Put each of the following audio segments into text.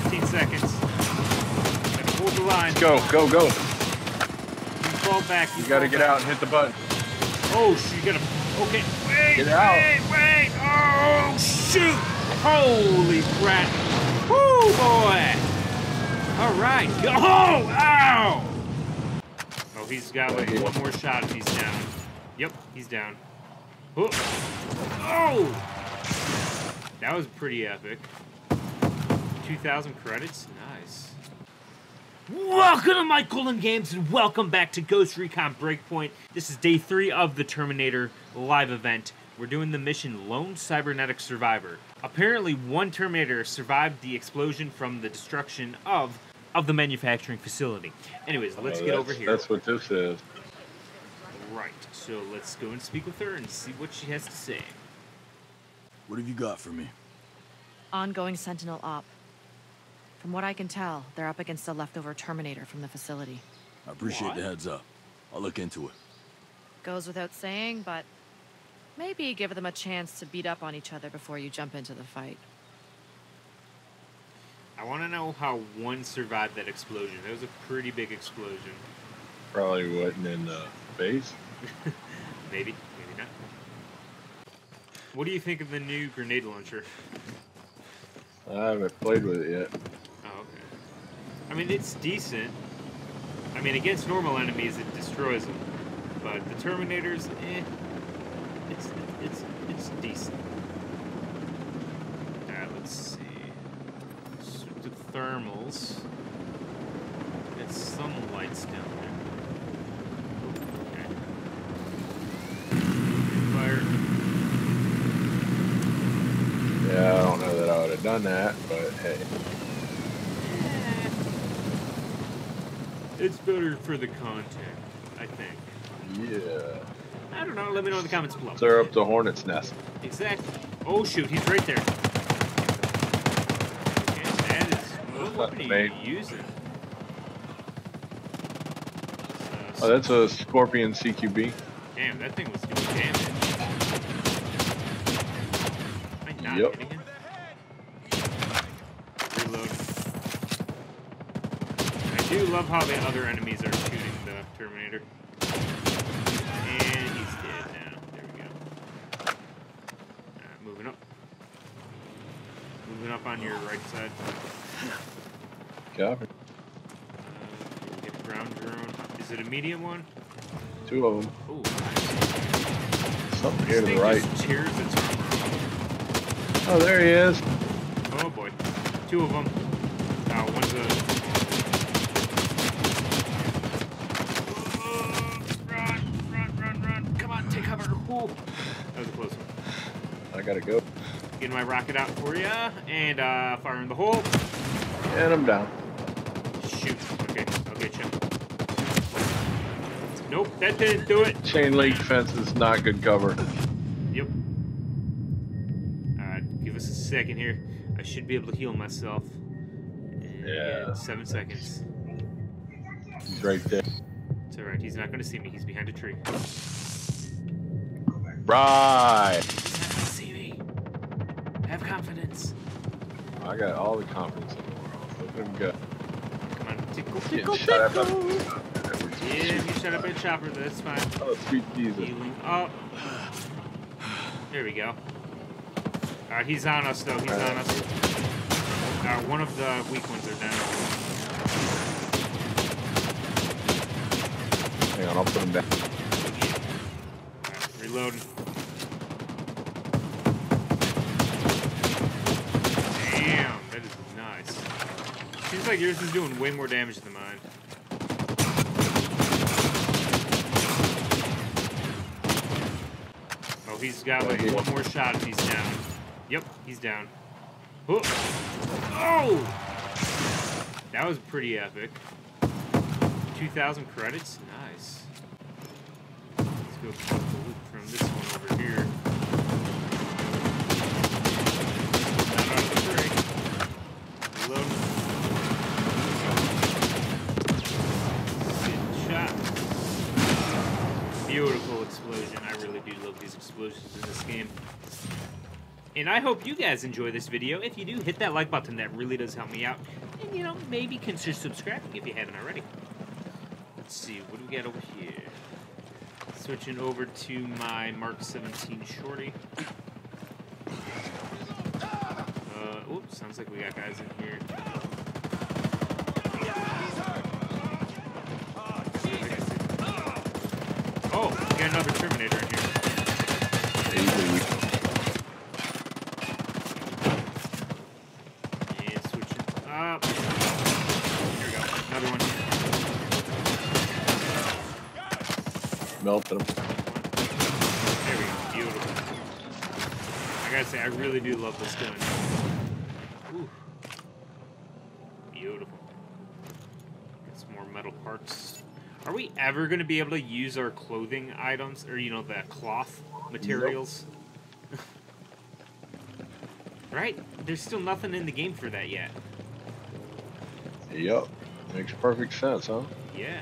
15 seconds. Gotta hold the line. Go, go, go. You fall back. You gotta get back. out and hit the button. Oh, shoot, you gotta. Okay, wait, Get out. wait, wait. Oh, shoot. Holy crap. Woo, boy. All right. Go. Oh, ow. Oh, he's got like one more shot if he's down. Yep, he's down. Oh. oh. That was pretty epic. 2,000 credits? Nice. Welcome to Mike Golden Games and welcome back to Ghost Recon Breakpoint. This is day three of the Terminator live event. We're doing the mission Lone Cybernetic Survivor. Apparently, one Terminator survived the explosion from the destruction of of the manufacturing facility. Anyways, oh, let's Oh, get over here. That's what this is. Right. So let's go and speak with her and see what she has to say. What have you got for me? Ongoing Sentinel op. From what I can tell, they're up against a leftover Terminator from the facility. I appreciate What? the heads up. I'll look into it. Goes without saying, but maybe give them a chance to beat up on each other before you jump into the fight. I want to know how one survived that explosion. That was a pretty big explosion. Probably wasn't in the base. Maybe, maybe not. What do you think of the new grenade launcher? I haven't played with it yet. I mean, it's decent. I mean, against normal enemies, it destroys them. But the Terminators, eh. It's it's it's decent. Alright, let's see. So the thermals. Get some lights down there. Okay. Fire. Yeah, I don't know that I would have done that, but hey. It's better for the content, I think. Yeah. I don't know. Let me know in the comments below. Stir up the hornet's nest. Exactly. Oh shoot, he's right there. That is what weapon are you using? Oh, that's a Scorpion CQB. damn, that thing was doing damage. Am I not Yep. hitting him? Reload. I do love how the other enemies are shooting the Terminator. And he's dead now. There we go. Alright, moving up. Moving up on your right side. Copy. Uh, get ground drone. Is it a medium one? Two of them. Ooh, Something here to the right. Tears its armor. Oh, there he is. Oh boy. Two of them. Uh, one's a. Run, run, run, run. Come on, take cover. Ooh. That was a close one. I gotta go. Getting my rocket out for you, and uh, fire in the hole. And I'm down. Shoot. Okay, I'll get you. Nope, that didn't do it. Chain link fence is not good cover. Yep. Alright, give us a second here. I should be able to heal myself. Yeah. Seven seconds. He's right there. It's alright, he's not gonna see me. He's behind a tree. Right. He's not gonna see me. Have confidence. I got all the confidence in the world. Look at him go. Come on, tickle, Getting tickle, shot at by tickle. Yeah, you shut up at chopper, that's fine. Oh, sweet Jesus. Healing up. There we go. Alright, he's on us though, he's on us. Uh, one of the weak ones are down. Hang on, I'll put him down. Alright, reloading. Damn, that is nice. Seems like yours is doing way more damage than mine. Oh, he's got like one more shot if he's down. Yep, he's down. Oh! oh! That was pretty epic. 2,000 credits? Nice. Let's go cut the loot from this one over here. Not out of the tree. Reload. Good shot. Beautiful explosion. I really do love these explosions in this game. And I hope you guys enjoy this video. If you do, hit that like button. That really does help me out. And, you know, maybe consider subscribing if you haven't already. Let's see, what do we got over here? Switching over to my Mark 17 Shorty. Uh, oops, sounds like we got guys in here. Another Terminator in here. Easily. And switching up. Here we go. Another one. Melted them. There we go. Beautiful. I gotta say, I really do love this gun. Ooh. Beautiful. Get some more metal parts. Are we ever gonna be able to use our clothing items, or you know, the cloth materials? right? There's still nothing in the game for that yet. Yep. Makes perfect sense, huh? Yeah.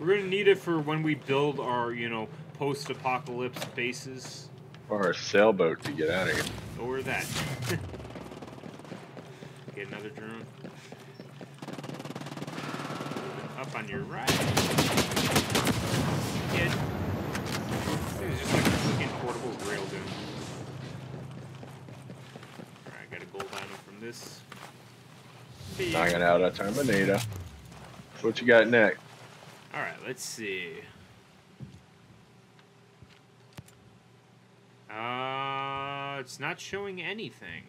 We're gonna need it for when we build our, you know, post-apocalypse bases. Or a sailboat to get out of here. Or that. Get another drone. Up on your right. Kid. This is just like a freaking portable railgun. Alright, got a gold item from this. Big- Knocking out a Terminator. What you got next? Alright, let's see. Uh, it's not showing anything.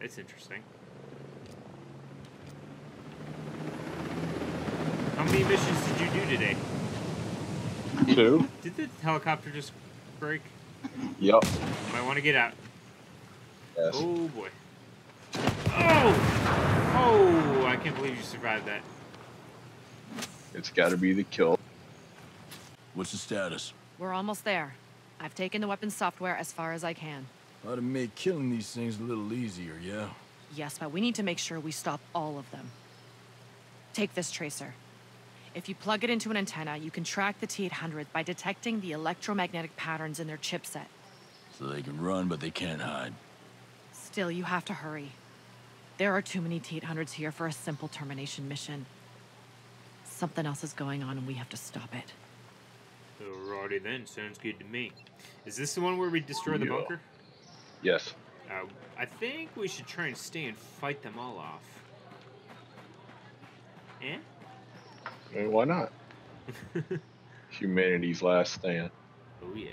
It's interesting. Many missions did you do today? Two. Did the helicopter just break? Yep. Might want to get out. Yes. Oh boy. Oh! Oh! I can't believe you survived that. It's got to be the kill. What's the status? We're almost there. I've taken the weapons software as far as I can. Ought to make killing these things a little easier, yeah? Yes, but we need to make sure we stop all of them. Take this tracer. If you plug it into an antenna, you can track the T-800 by detecting the electromagnetic patterns in their chipset. So they can run, but they can't hide. Still, you have to hurry. There are too many T-800s here for a simple termination mission. Something else is going on and we have to stop it. Alrighty then, sounds good to me. Is this the one where we destroy the Yeah. bunker? Yes. Uh, I think we should try and stay and fight them all off. Eh? I mean, why not? Humanity's last stand. Oh yeah.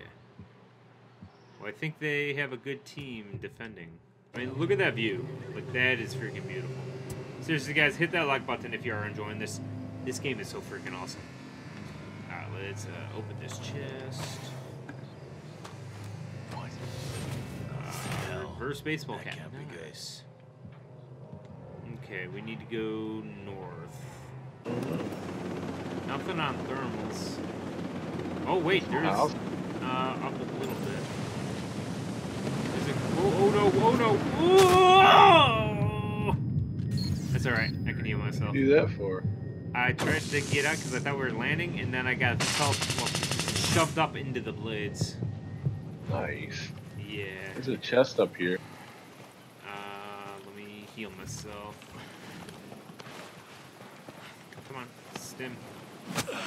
Well, I think they have a good team defending. I mean, look at that view. Like that is freaking beautiful. Seriously, guys, hit that like button if you are enjoying this. This game is so freaking awesome. All right, let's uh, open this chest. Uh, reverse baseball That cap. can't be good. Okay, we need to go north. Nothing on thermals. Oh wait, there's House? uh, up a little bit. Is it? Oh, oh no! Oh no! Whoa! That's all right. I can heal myself. do that for? I tried to get out because I thought we were landing, and then I got felt, well, shoved up into the blades. Nice. Yeah. There's a chest up here. Uh, let me heal myself. Come on, stim. There we go.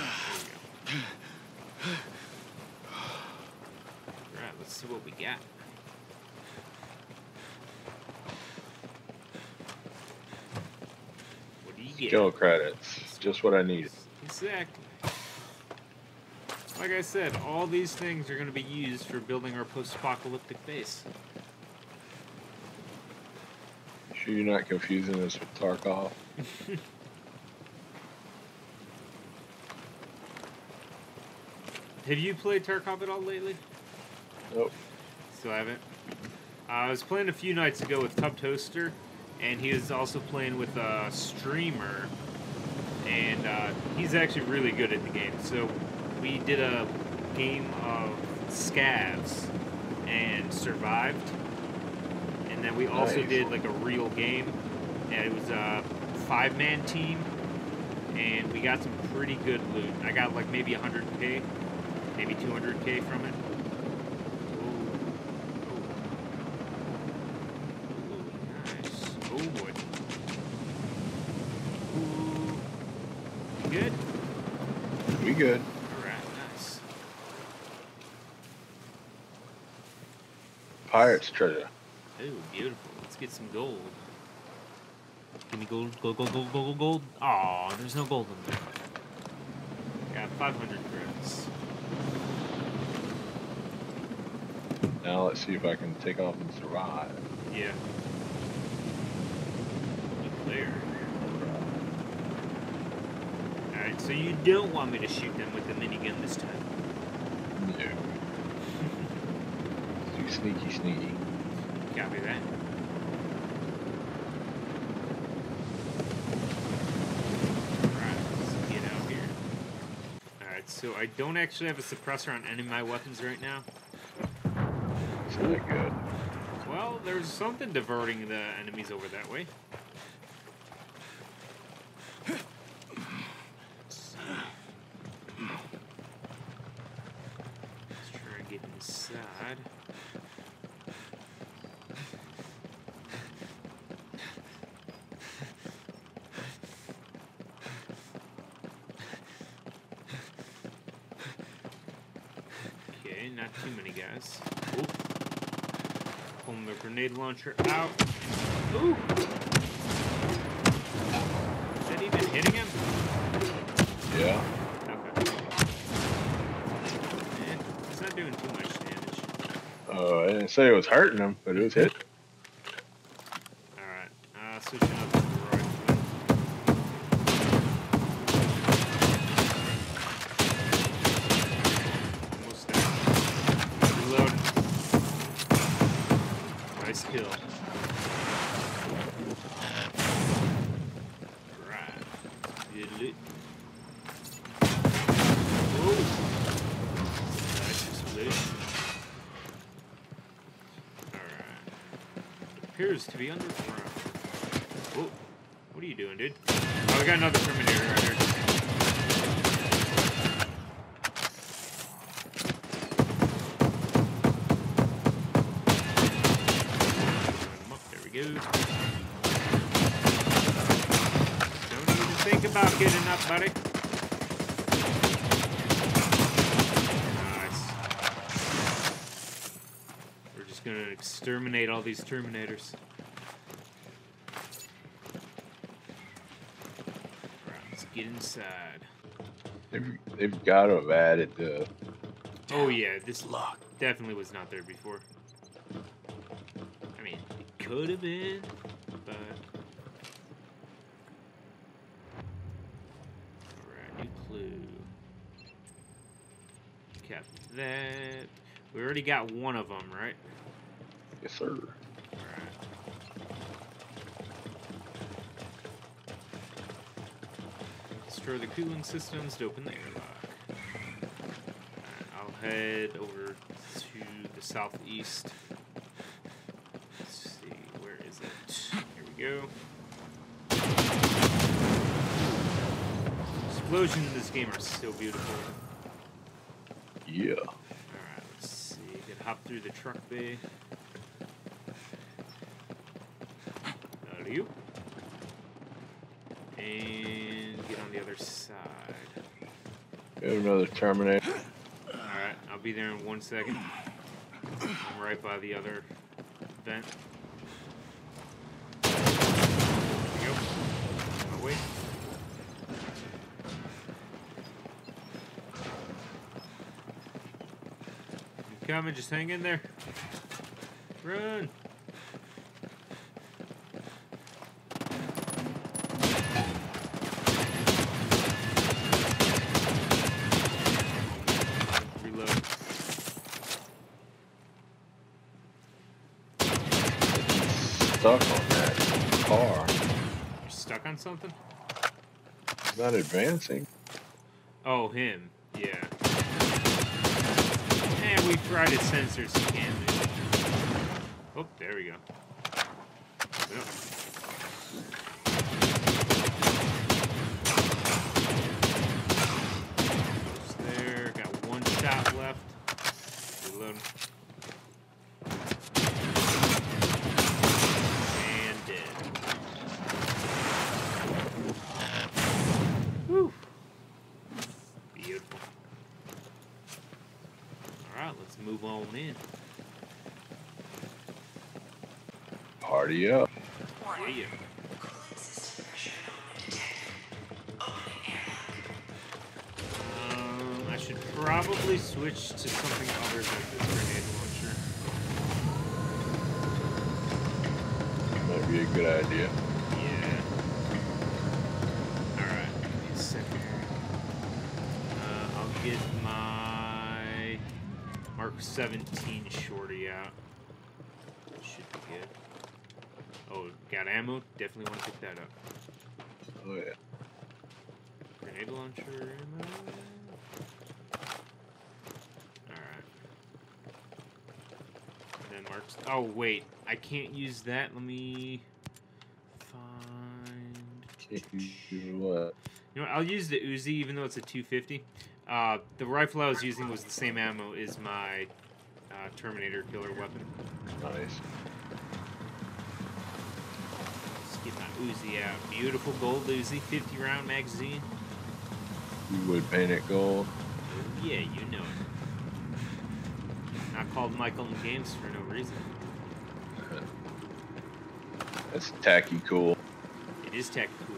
Alright, let's see what we got. What do you get? Kill credits. Just what I needed. Exactly. Like I said, all these things are going to be used for building our post-apocalyptic base. Sure you're not confusing this with Tarkov? Have you played Tarkov at all lately? Nope. Still haven't. Uh, I was playing a few nights ago with Tub Toaster, and he was also playing with a streamer, and uh, he's actually really good at the game. So we did a game of scavs and survived, and then we also Nice. did like a real game, and it was a five-man team, and we got some pretty good loot. I got like maybe 100k. Maybe 200k from it. Oh. Nice. Boy. Ooh. Good? We good. Alright, nice. Pirates treasure. Oh, beautiful. Let's get some gold. Give me gold, gold, gold, gold, gold, gold. Aw, there's no gold in there. Got 500 credits. Now let's see if I can take off and survive. Yeah. Look there. Alright, so you don't want me to shoot them with the minigun this time. No. Too sneaky, sneaky. Copy that. Alright, let's get out here. Alright, so I don't actually have a suppressor on any of my weapons right now. Really good. Well, there's something diverting the enemies over that way. Let's try and get inside. Okay, not too many guys. Oop. Pulling the grenade launcher out. Ooh! Is that even hitting him? Yeah. Okay. Eh, it's not doing too much damage. Uh, I didn't say it was hurting him, but it was hit. Nice kill. Right. Good loot. Whoa. Nice. Alright. Appears to be underground. Whoa. What are you doing, dude? Oh, we got another Terminator right here. There we go. Don't even think about getting up, buddy. Nice. We're just gonna exterminate all these Terminators. Right, let's get inside. They've, they've got to have added the. Oh yeah, this Lock. definitely was not there before. I mean, it could have been, but. Alright, new clue. Cap that. We already got one of them, right? Yes, sir. Alright. Destroy the cooling systems to open the airlock. Alright, I'll head over to the southeast. Let's see, where is it? Here we go. Explosions in this game are so beautiful. Yeah. Alright, let's see. Could hop through the truck bay. Out you. And get on the other side. We have another Terminator. Alright, I'll be there in one second. I'm right by the other vent. There we go. Oh, wait. I'm coming, just hang in there. Run! Reload. Stuck on that car. You're stuck on something? Not advancing. Oh, him. Yeah. And we try to censor some damage. Oh, there we go. Boom. Close there, got one shot left. Reload. Party up. Yeah. Um, I should probably switch to something other than this grenade launcher. Might be a good idea. Yeah. Alright, give me a second. Uh, I'll get my Mark 17 shorty out. Should be good. Oh, got ammo? Definitely want to pick that up. Oh yeah. Grenade launcher ammo. Alright. Then marks. Oh, wait. I can't use that. Let me find. You what? You know what? I'll use the Uzi, even though it's a 250. Uh, the rifle I was using was the same ammo as my uh, Terminator killer weapon. Nice. Let's get my Uzi out. Beautiful gold Uzi, 50 round magazine. You would paint it gold. Yeah, you know it. Not called Mike Golden games for no reason. That's tacky cool. It is tacky cool.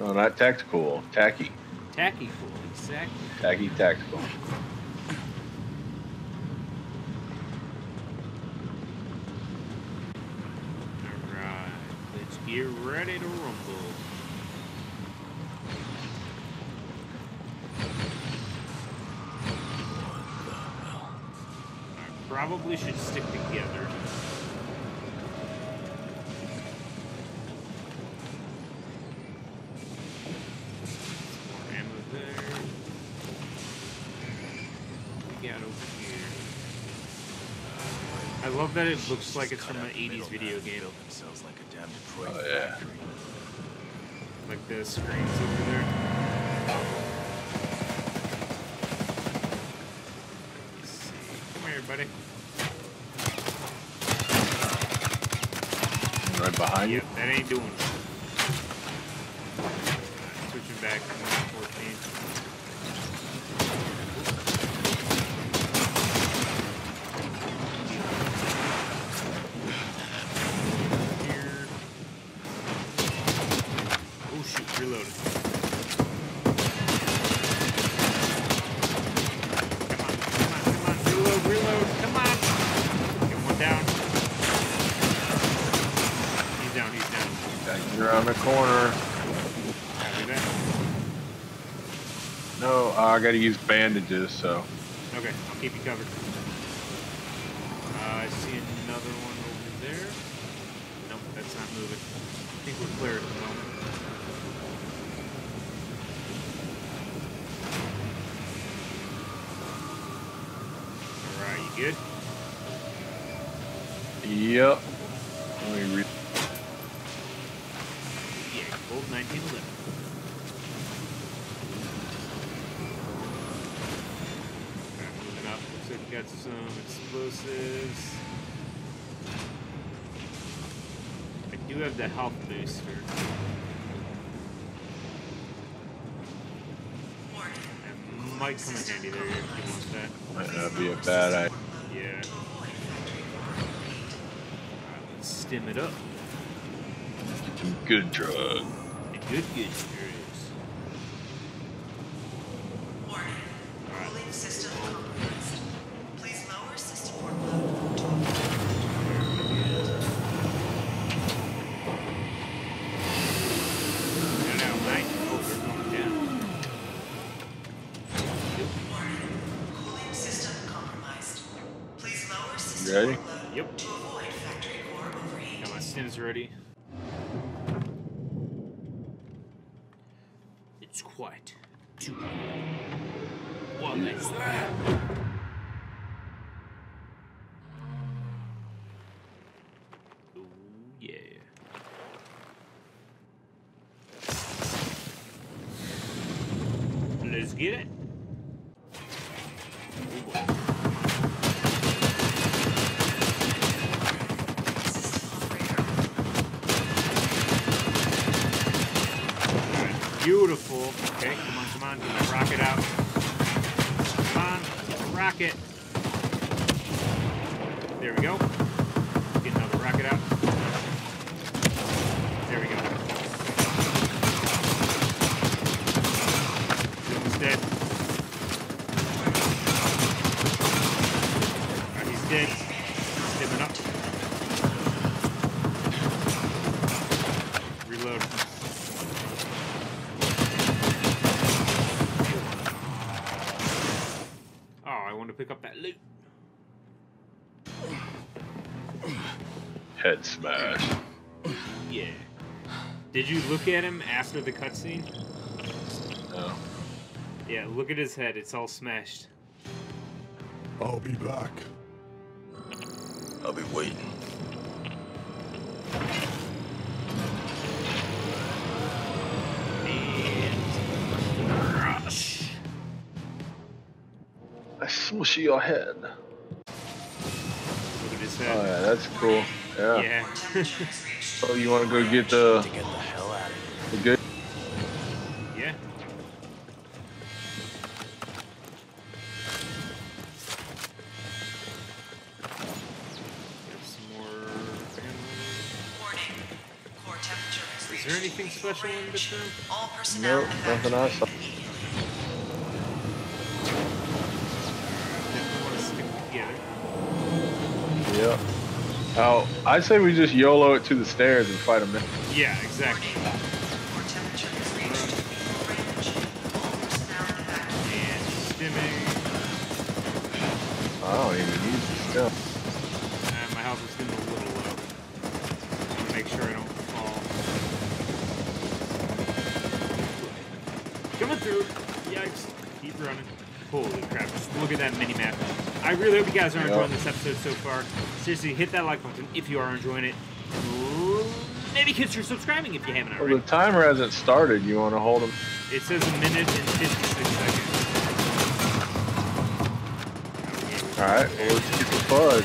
No, not tactical. Tacky. Tacky cool, exactly. Tacky tactical. Alright, let's get ready to rumble. Probably should stick together. More ammo there. We got over. I love that it looks like it's from an 80s video game. Like a damn Detroit Oh, yeah. factory. Like the screens over there. Come here, buddy. Right behind Yep, that ain't doing it. Switching back to 14. Here. Oh shoot, reloading. Come on, come on, come on, reload, reload, come on! Get one down. He's down, he's down. you. Tacky around the corner. No, uh, I gotta use bandages, so. Okay, I'll keep you covered. Uh, I see another one over there. Nope, that's not moving. I think we're clear at the moment. Alright, you good? Yep. Gold 1911. Alright, moving up. Looks like we got some explosives. I do have the health booster. That might come in handy there if you want that. might not be a bad idea. Yeah. Alright, let's stim it up. Some good drug. Good, good get it. Ooh, boy. System operator. Alright, Beautiful. Okay, come on, come on, get my rocket out. Come on, get the rocket. There we go. Get another rocket out. There we go. Almost dead. Alright, he's dead. Stimming up. Reload. Oh, I want to pick up that loot. Head smash. Yeah. Did you look at him after the cutscene? No. Yeah, look at his head. It's all smashed. I'll be back. I'll be waiting. Smush your head. Look at his Oh head. yeah, that's cool. Yeah. yeah. Core temperature is reached. Oh, so you want to go get the To get the hell out of here. the good? yeah. Get some more. Warning. Core temperature Is there anything special in this room? All personnel Nope, nothing I saw. Oh, I'd say we just YOLO it to the stairs and fight them. Yeah, exactly. Guys are enjoying this episode so far. Seriously, hit that like button if you are enjoying it. Maybe consider subscribing if you haven't Well, already. the timer hasn't started. You want to hold them? It says a minute and 56 seconds. All right. Well, let's get the fudge.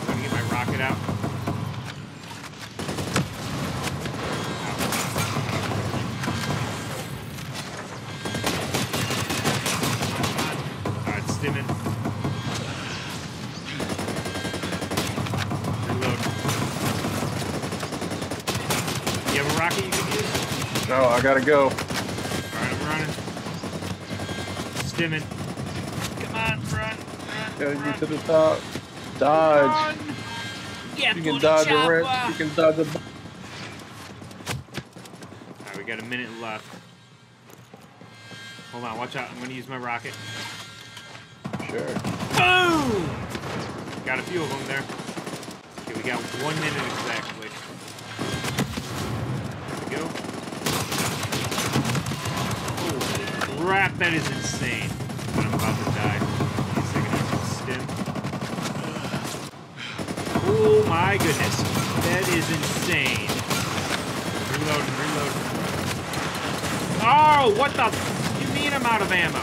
I'm gonna get my rocket out. Gotta go. Alright, I'm running. Stimming. Come on, run, run, Gotta run. get to the top. Dodge. Yeah, You can dodge a wrench. You can dodge a. Alright, we got a minute left. Hold on, watch out. I'm gonna use my rocket. Sure. Boom! Got a few of them there. Okay, we got one minute exactly. There we go. Holy crap, that is insane. But I'm about to die. Me a I can stim. Oh my goodness. That is insane. Reloading, reloading. Oh, what the? f- You mean I'm out of ammo?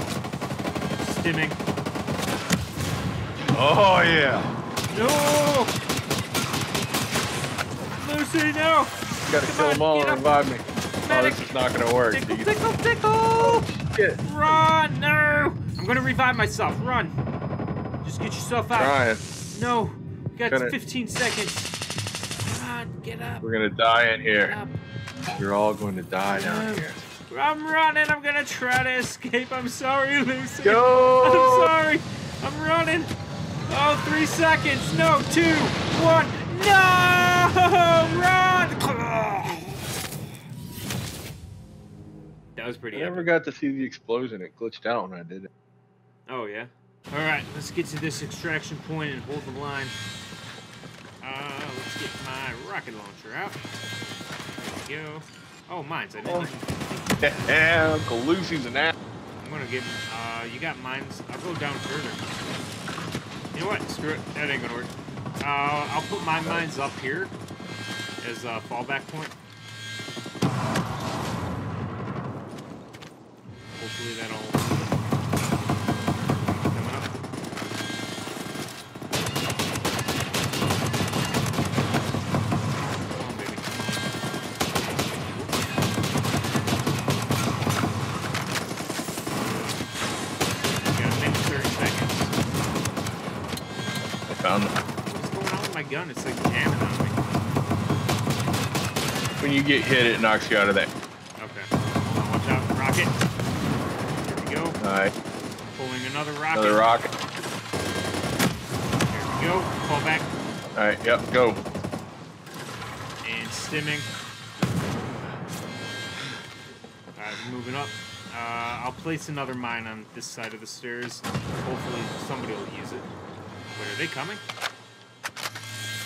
Stimming. Oh yeah. No! Lucy, no! Gotta Come kill on, them all and revive me. Oh, this is not gonna work. Tickle, tickle, tickle! Shit. Run! No! I'm gonna revive myself. Run! Just get yourself out. Trying. No! We got Gonna- 15 seconds. Come on, get up. We're gonna die in here. You're all going to die down here. I'm running. I'm gonna try to escape. I'm sorry, Lucy. Go! I'm sorry. I'm running. Oh, three seconds. No, two, one. No! Run! That was pretty. I never epic. got to see the explosion. It glitched out when I did it. Oh, yeah. All right, let's get to this extraction point and hold the line. Uh, let's get my rocket launcher out. There we go. Oh, mines. I didn't. Yeah, Uncle Lucy's an ass. I'm gonna get. Uh, you got mines. I'll go down further. You know what? Screw it. That ain't gonna work. Uh, I'll put my mines up here as a fallback point. hopefully that'll gun. It's like jamming on me. When you get hit, it knocks you out of that rocket. another rocket. There we go. Fall back. All right, yep, go. And stimming. Alright, we're moving up. Uh, I'll place another mine on this side of the stairs. Hopefully somebody will use it. Wait, are they coming?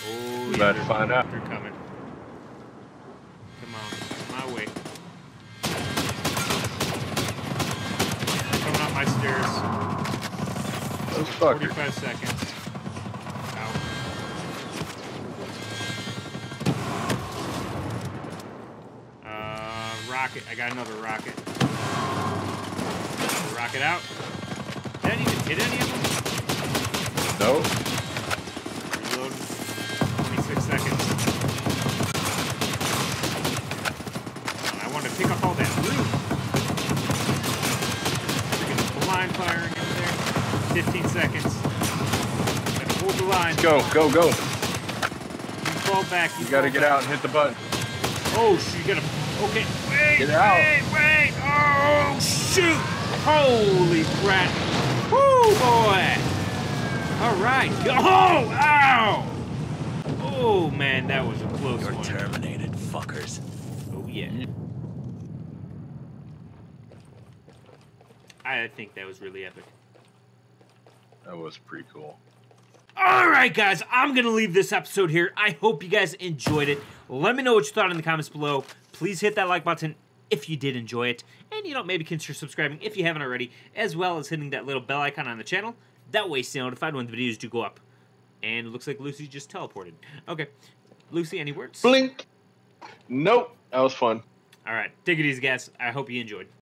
Oh, We yeah, they're- find out. They're coming. Come on, my way. Coming up my stairs. Those fuckers. 45 seconds. Uh, rocket. I got another rocket. Rocket out. Did that even hit any of them? No, go, go, go. You fall back. You, You gotta get back. out and hit the button. Oh, shoot, you gotta. Okay, wait, Get out. wait, wait. Oh, shoot! Holy crap! Woo, boy! All right. Oh, ow! Oh man, that was a close one. You're terminated, fuckers. Oh yeah. Mm. I think that was really epic. That was pretty cool. All right, guys, I'm going to leave this episode here. I hope you guys enjoyed it. Let me know what you thought in the comments below. Please hit that like button if you did enjoy it. And, you know, maybe consider subscribing if you haven't already, as well as hitting that little bell icon on the channel. That way, you stay notified when the videos do go up. And it looks like Lucy just teleported. Okay. Lucy, any words? Blink. Nope. That was fun. All right. Take it easy, guys. I hope you enjoyed.